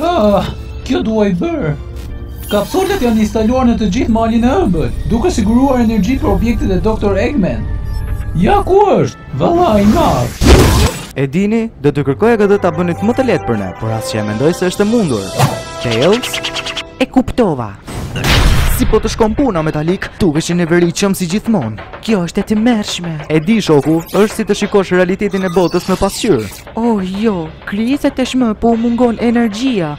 Ah, kjo duhej bërë. Kapsulat janë instaluar në të gjithë malin e ëmbël, duke siguruar energji për objektet e Dr. Eggman. Ja ku është! Vëlla i madh. E dini, do t'ju kërkoja që ta bënit më të lehtë për ne, por as që e mendoj se është e mundur. Tails? E kuptova. Si po të shkon puna metalik, dukesh i neveritshëm si gjithmonë. Kjo është e tmerrshme. E di shoku, është si të shikosh realitetin e botës në pasqyrë. Oh jo, krijesave tashmë po u mungon energjia,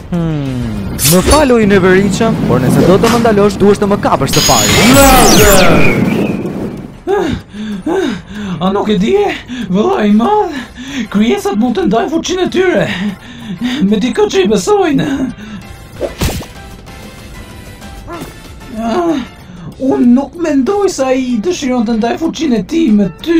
Më fal o i neveritshëm, por nëse do të më ndalosh, duhet të më kapësh së pari. A nuk e dije? Vëlla i madh, krijesat mund të ndajnë fuqinë e tyre me dikë që i besojnë. Ah, unë nuk mendoj se ai dëshiron të ndajë fuqinë e tij me ty.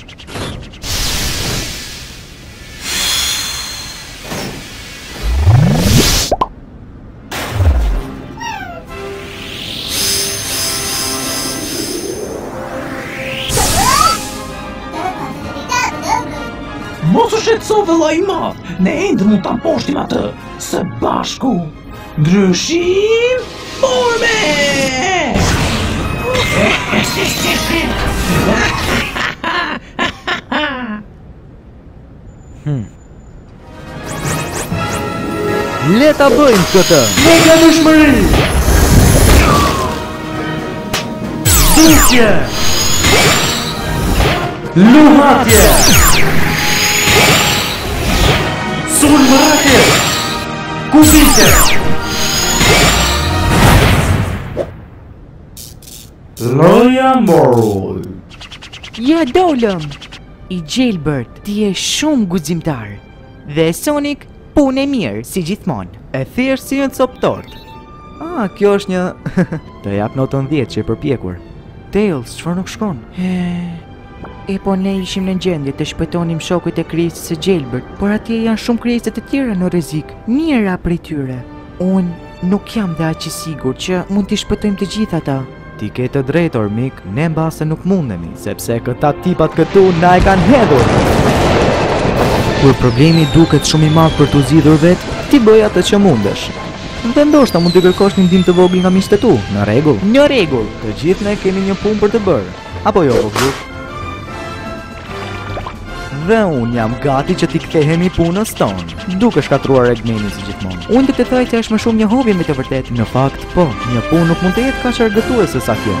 Mos u shqetëso vëlla i madh, ne ende mund ta mposhtim atë së bashku. Ndryshim forme! Hmm. Le ta bëjmë këtë. Ne ka dëshmëri. Dukje. Luhatje. Sulmatje. Kufice! Loja mbaroi Ja dolëm! I gjelbërt, ti ishe shumë guximtar Dhe Sonic, punë e mirë, si gjithmonë E thjesht si një copë tortë Ah, kjo është një... Të jap notën 10 që je përpjekur Tails, çfarë nuk shkon? He... Epo ne ishim në gjendje të shpëtonim shokët e krijesës së gjelbërt, por atje janë shumë krijesa të tjera në rrezik, mijëra prej tyre. Unë nuk jam dhe aq i sigurt që mund t'i shpëtojmë të gjithë ata. Ti ke të drejtë or mik, ne mbase nuk mundemi, sepse këta tipat këtu na e kanë hedhur! Kur problemi duket shumë i madh për t'u zgjidhur vetë, ti bëj atë që mundesh. Dhe ndoshta mund të kërkosh një ndihmë të vogël nga miqtë e tu. Në rregull? Në rregull, të gjithë ne kemi një punë për të bërë. Apo jo, vogëlush? Dhe unë jam gati që t'i kthehemi punës tonë. Duke shkatërruar Egmenin si gjithmonë. Unë do të thoja që është më shumë një hobi me të vërtetë. Në fakt, po, një punë nuk mund të jetë kaq argëtuese sa kjo.